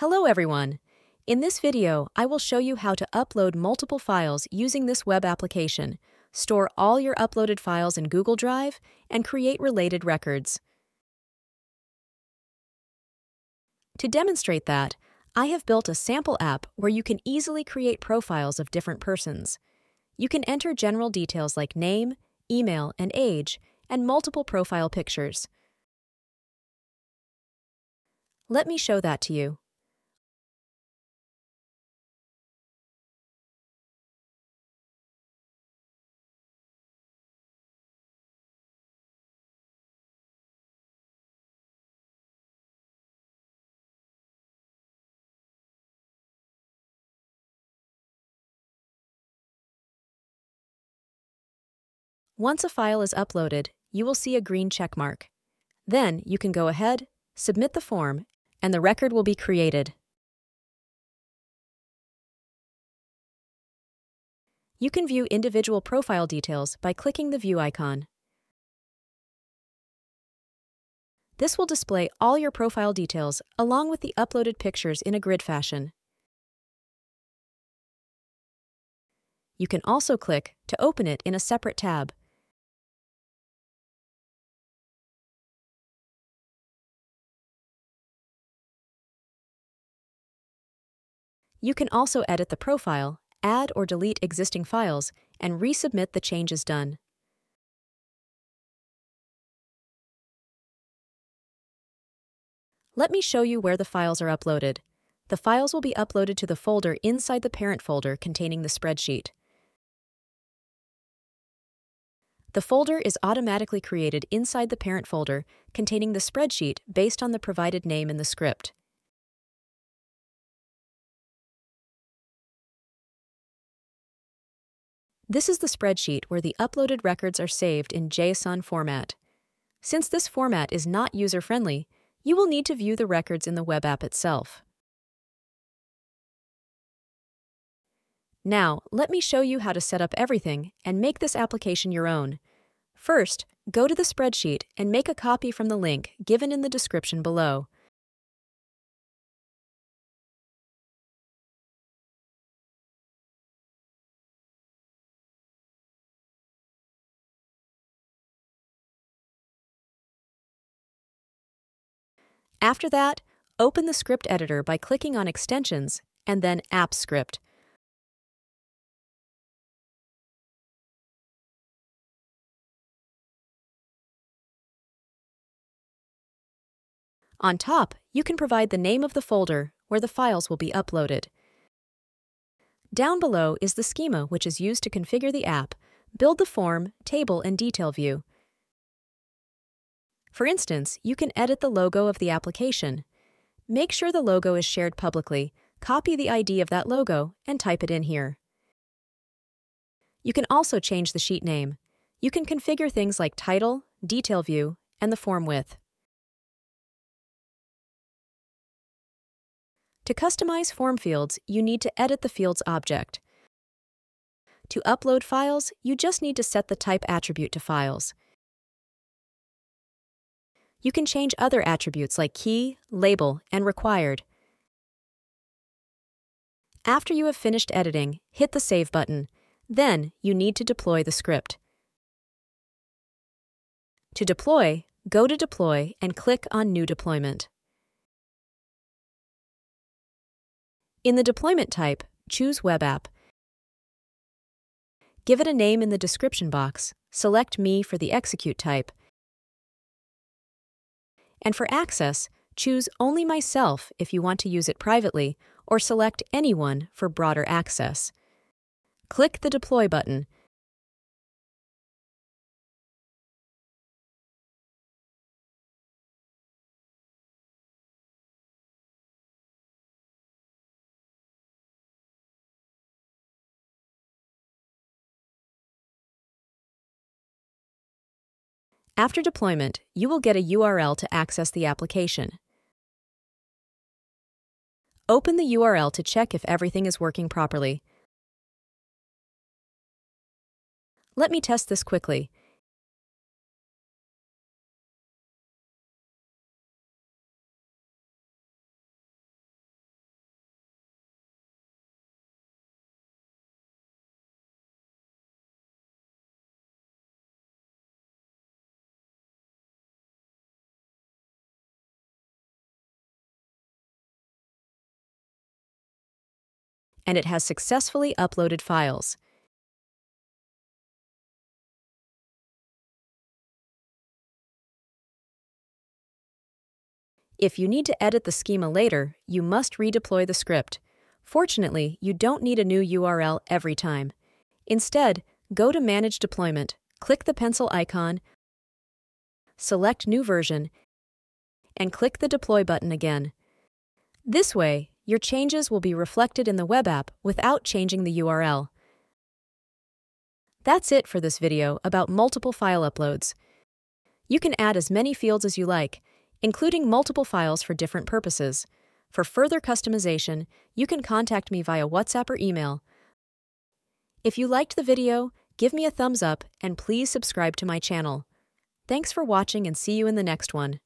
Hello everyone! In this video, I will show you how to upload multiple files using this web application, store all your uploaded files in Google Drive, and create related records. To demonstrate that, I have built a sample app where you can easily create profiles of different persons. You can enter general details like name, email, and age, and multiple profile pictures. Let me show that to you. Once a file is uploaded, you will see a green checkmark. Then you can go ahead, submit the form, and the record will be created. You can view individual profile details by clicking the View icon. This will display all your profile details along with the uploaded pictures in a grid fashion. You can also click to open it in a separate tab. You can also edit the profile, add or delete existing files, and resubmit the changes done. Let me show you where the files are uploaded. The files will be uploaded to the folder inside the parent folder containing the spreadsheet. The folder is automatically created inside the parent folder containing the spreadsheet based on the provided name in the script. This is the spreadsheet where the uploaded records are saved in JSON format. Since this format is not user-friendly, you will need to view the records in the web app itself. Now, let me show you how to set up everything and make this application your own. First, go to the spreadsheet and make a copy from the link given in the description below. After that, open the script editor by clicking on Extensions and then App Script. On top, you can provide the name of the folder where the files will be uploaded. Down below is the schema which is used to configure the app, build the form, table, and detail view. For instance, you can edit the logo of the application. Make sure the logo is shared publicly, copy the ID of that logo, and type it in here. You can also change the sheet name. You can configure things like title, detail view, and the form width. To customize form fields, you need to edit the field's object. To upload files, you just need to set the type attribute to files. You can change other attributes like key, label, and required. After you have finished editing, hit the Save button. Then, you need to deploy the script. To deploy, go to Deploy and click on New Deployment. In the deployment type, choose Web App. Give it a name in the description box, select Me for the execute type, and for access, choose Only Myself if you want to use it privately, or select Anyone for broader access. Click the Deploy button. After deployment, you will get a URL to access the application. Open the URL to check if everything is working properly. Let me test this quickly. And it has successfully uploaded files. If you need to edit the schema later, you must redeploy the script. Fortunately, you don't need a new URL every time. Instead, go to Manage Deployment, click the pencil icon, select New Version, and click the Deploy button again. This way, your changes will be reflected in the web app without changing the URL. That's it for this video about multiple file uploads. You can add as many fields as you like, including multiple files for different purposes. For further customization, you can contact me via WhatsApp or email. If you liked the video, give me a thumbs up and please subscribe to my channel. Thanks for watching and see you in the next one.